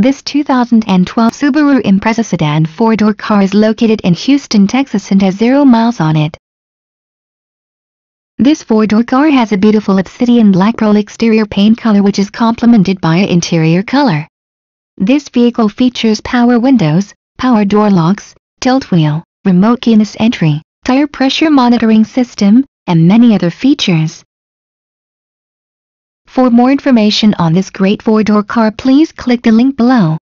This 2012 Subaru Impreza sedan four-door car is located in Houston, Texas and has zero miles on it. This four-door car has a beautiful obsidian black pearl exterior paint color which is complemented by a interior color. This vehicle features power windows, power door locks, tilt wheel, remote keyless entry, tire pressure monitoring system, and many other features. For more information on this great four-door car please click the link below.